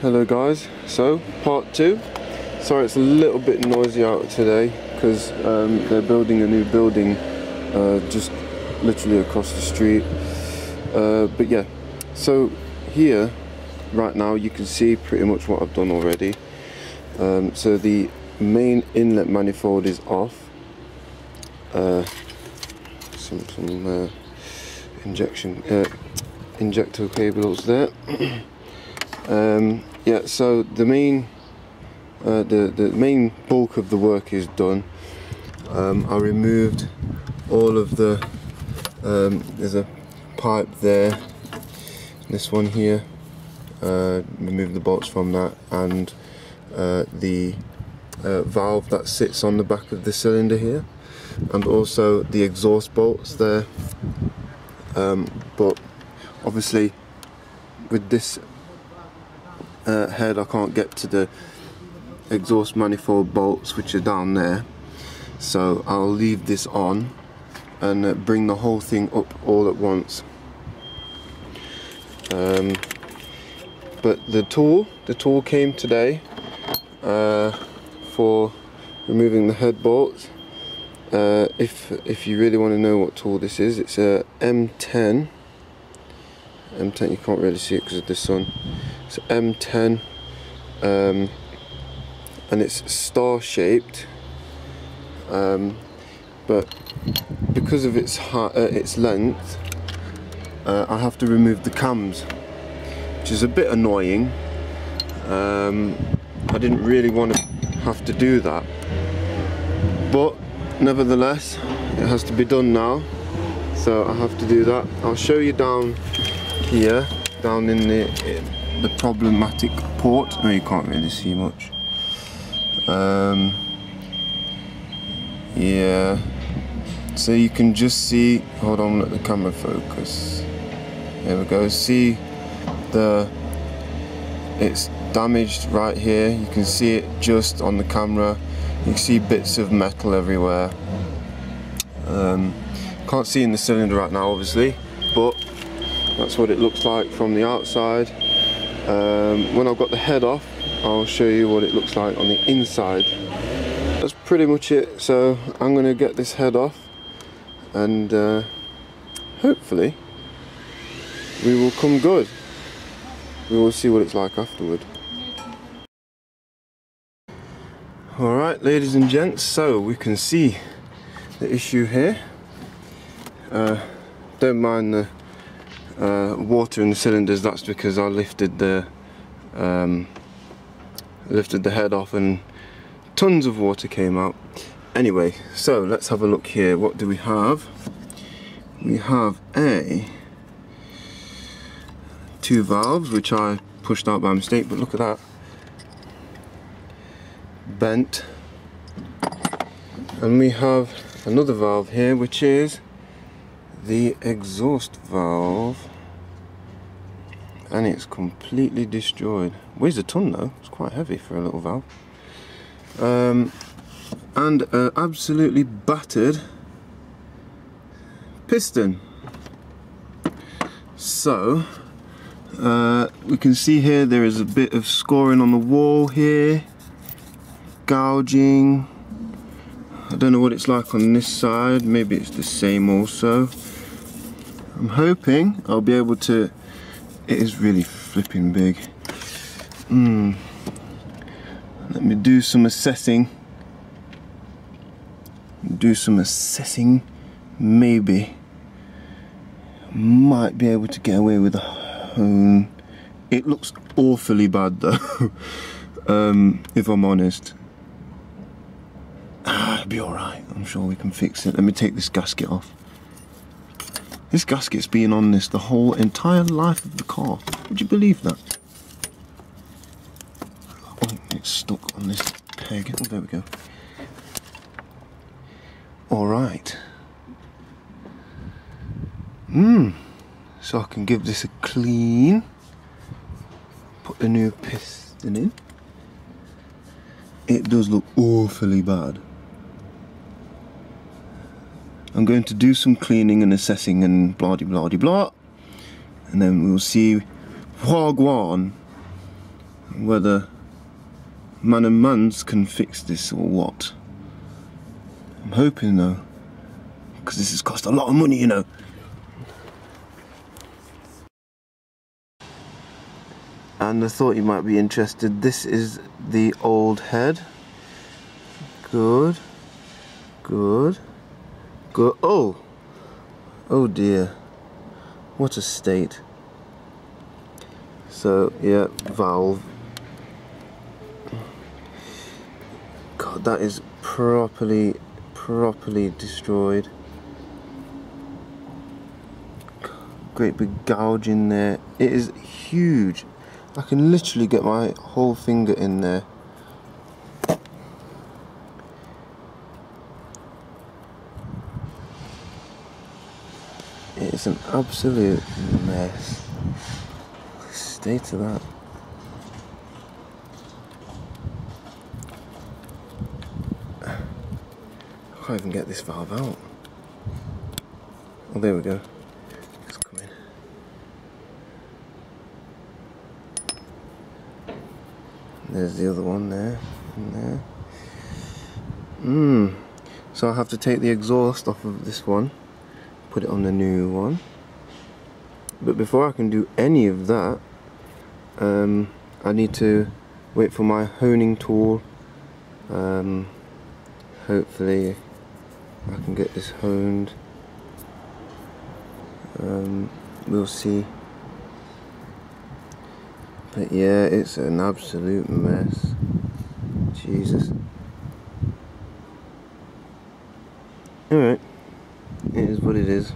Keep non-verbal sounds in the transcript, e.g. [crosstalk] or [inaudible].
Hello guys, so part two. Sorry it's a little bit noisy out today because um, they're building a new building uh, just literally across the street. Uh, but yeah, so here right now you can see pretty much what I've done already. Um, so the main inlet manifold is off. Uh, some some uh, injection uh, injector cables there. [clears throat] um, yeah, so the main uh, the the main bulk of the work is done. Um, I removed all of the um, there's a pipe there. This one here. Uh, remove the bolts from that and uh, the uh, valve that sits on the back of the cylinder here and also the exhaust bolts there um, but obviously with this uh, head I can't get to the exhaust manifold bolts which are down there. So I'll leave this on and uh, bring the whole thing up all at once. Um, but the tool the tool came today uh, for removing the head bolts. Uh, if if you really want to know what tool this is it's a M10 M10 you can't really see it because of the sun it's M10 um, and it's star shaped um, but because of its uh, its length uh, I have to remove the cams which is a bit annoying. Um, I didn't really want to have to do that. But nevertheless it has to be done now so I have to do that. I'll show you down here down in the the problematic port. No you can't really see much. Um, yeah. So you can just see hold on let the camera focus. There we go. See the it's damaged right here. You can see it just on the camera. You can see bits of metal everywhere. Um, can't see in the cylinder right now obviously but that's what it looks like from the outside um, when I've got the head off I'll show you what it looks like on the inside. That's pretty much it so I'm gonna get this head off and uh, hopefully we will come good. We will see what it's like afterward. Alright ladies and gents so we can see the issue here. Uh, don't mind the uh, water in the cylinders that's because I lifted the um, lifted the head off and tons of water came out. Anyway so let's have a look here. What do we have? We have a two valves which I pushed out by mistake but look at that. Bent. And we have another valve here which is the exhaust valve and it's completely destroyed. Weighs a ton though. It's quite heavy for a little valve. Um, and uh, absolutely battered piston. So uh, we can see here there is a bit of scoring on the wall here gouging. I don't know what it's like on this side. Maybe it's the same also I'm hoping I'll be able to it is really flipping big. Mm. let me do some assessing. Do some assessing maybe. Might be able to get away with a hone. It looks awfully bad though. [laughs] Um, if I'm honest. Ah, it'll be alright I'm sure we can fix it. Let me take this gasket off this gasket's been on this the whole entire life of the car would you believe that oh it's stuck on this peg oh there we go Alright. Mmm. So I can give this a clean. Put the new piston in. It does look awfully bad. I'm going to do some cleaning and assessing and blah blah blah blah. And then we'll see Wagwan whether Man and Mans can fix this or what. I'm hoping though, because this has cost a lot of money, you know. And I thought you might be interested. This is the old head. Good. Good. Oh! Oh dear. What a state. So, yeah, valve. God, that is properly, properly destroyed. Great big gouge in there. It is huge. I can literally get my whole finger in there. It's an absolute mess. State of that. I can't even get this valve out. Oh, there we go. It's coming. There's the other one there, and there. Mmm. So I have to take the exhaust off of this one, put it on the new one. But before I can do any of that, um, I need to wait for my honing tool. Um, hopefully I can get this honed. Um, we'll see. But yeah, it's an absolute mess. Jesus. Alright. What it is.